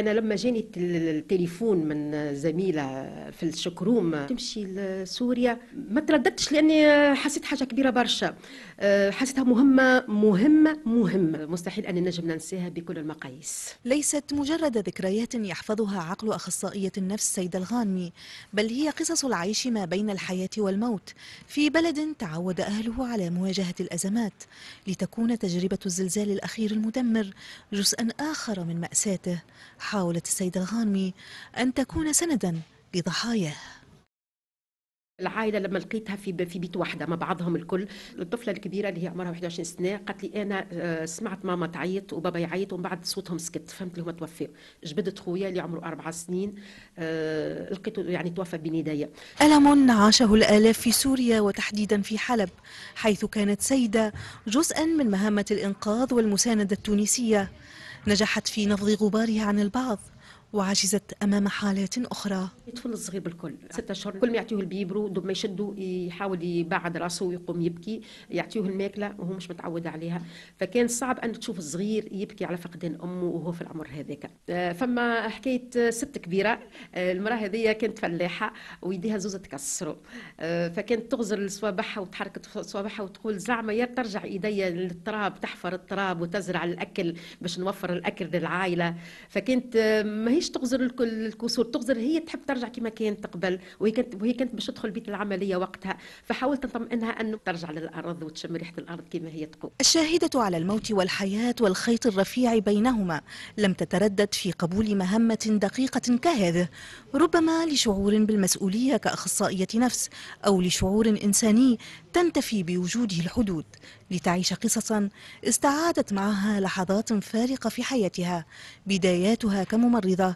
أنا لما جاني التليفون من زميلة في الشكروم تمشي لسوريا ما ترددتش لأني حسيت حاجة كبيرة برشا. آه، حسيتها مهمة مهمة مهمة. مستحيل ان نجم ننساها بكل المقاييس. ليست مجرد ذكريات يحفظها عقل أخصائية النفس سيده الغانمي بل هي قصص العيش ما بين الحياة والموت. في بلد تعود أهله على مواجهة الأزمات لتكون تجربة الزلزال الأخير المدمر جزءا آخر من مأساته. حاولت السيدة الغانمي أن تكون سندا لضحاياه. العائلة لما لقيتها في في بيت واحدة مع بعضهم الكل الطفلة الكبيرة اللي هي عمرها 21 سنة قالت لي أنا آه، سمعت ماما تعيط وبابا يعيط ومن بعد صوتهم سكت فهمت اللي هما توفوا جبدت خويا اللي عمره أربع سنين آه، لقيته يعني توفى بين يدي ألم عاشه الآلاف في سوريا وتحديدا في حلب حيث كانت سيدة جزءا من مهمة الإنقاذ والمساندة التونسية. نجحت في نفض غبارها عن البعض. وعجزت أمام حالات أخرى. الطفل الصغير بالكل. ستة أشهر كل ما يعطيه البيبرو دوب ما يشدوا يحاول يبعد راسه ويقوم يبكي يعطيه الماكلة وهو مش متعود عليها. فكان صعب أن تشوف الصغير يبكي على فقدان أمه وهو في العمر هذاك. آه، فما حكاية ست كبيرة. آه، المرأة هذه كانت فلاحة ويديها زوزة تكسروا آه، فكانت تغزر صوابعها وتحرك صوابعها وتقول زعما يا ترجع إيديا للتراب تحفر التراب وتزرع الأكل باش نوفر الأكل للعائلة. فكانت ما هيش تغزر الكسور. تغزر هي تحب ترجع كما كانت قبل وهي كانت وهي كانت باش تدخل بيت العملية وقتها. فحاولت نطمئنها أنه ترجع للأرض وتشم ريحة الأرض كما هي تقول. الشاهدة على الموت والحياة والخيط الرفيع بينهما لم تتردد في قبول مهمة دقيقة كهذه. ربما لشعور بالمسؤولية كأخصائية نفس أو لشعور إنساني تنتفي بوجوده الحدود لتعيش قصصا استعادت معها لحظات فارقة في حياتها بداياتها كممرضة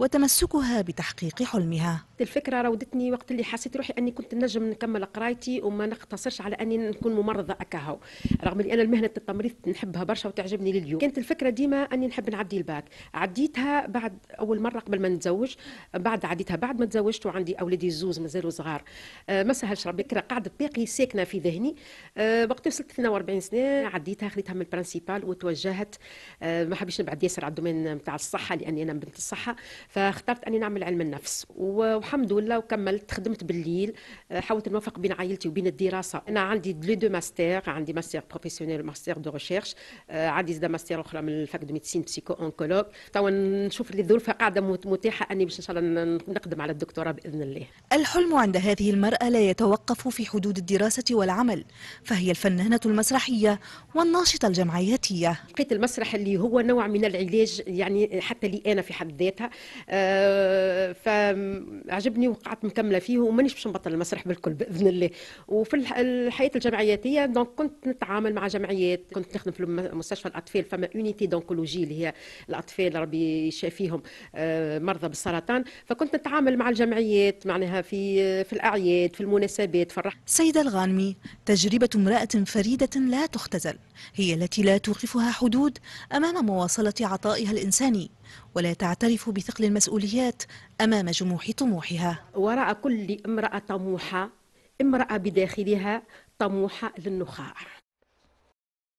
وتمسكها بتحقيق حلمها. الفكرة راودتني وقت اللي حسيت روحي أني كنت نجم نكمل قرايتي وما نقتصرش على أني نكون ممرضة أكاهو. رغم أني أنا المهنة التمريض نحبها برشا وتعجبني لليوم. كانت الفكرة ديما أني نحب نعدي الباك. عديتها بعد أول مرة قبل ما نتزوج بعد عديتها بعد ما تزوجت وعندي أولادي الزوز مازالوا صغار. أه ما سهلش ربي فكرة قاعدة باقي ساكنة في ذهني. أه وقت وصلت 42 سنة عديتها خذيتها من ال principal وتوجهت. أه ما حبيش نبعد ياسر على ال domaine نتاع الصحة لأني أنا بنت الصحة. فاخترت أني نعمل علم النفس. والحمد لله وكملت خدمت بالليل آه، حاولت نوفق بين عائلتي وبين الدراسة. أنا عندي les deux masters عندي master professionnel master de recherche عندي زاد ماستر أخرى من ال fac de médecine psycho-oncologue توا نشوف لي الظروف قاعدة متاحة أني باش إن شاء الله نقدم على الدكتوراه بإذن الله. الحلم عند هذه المرأة لا يتوقف في حدود الدراسة والعمل فهي الفنانة المسرحية والناشطة الجمعياتية. لقيت المسرح اللي هو نوع من العلاج يعني حتى لي أنا في حد ذاتها. فعجبني وقعت مكملة فيه ومانيش باش نبطل المسرح بالكل بإذن الله. وفي الحياة الجمعياتية donc كنت نتعامل مع جمعيات كنت نخدم في مستشفى الأطفال فما unité d'oncologie اللي هي الأطفال ربي يشافيهم آه، مرضى بالسرطان. فكنت نتعامل مع الجمعيات معناها في في الأعياد في المناسبات في الرحم سيده الغانمي تجربة امرأة فريدة لا تختزل هي التي لا توقفها حدود أمام مواصلة عطائها الإنساني. ولا تعترف بثقل المسؤوليات أمام جموح طموحها. وراء كل امرأة طموحة امرأة بداخلها طموحة للنخاع.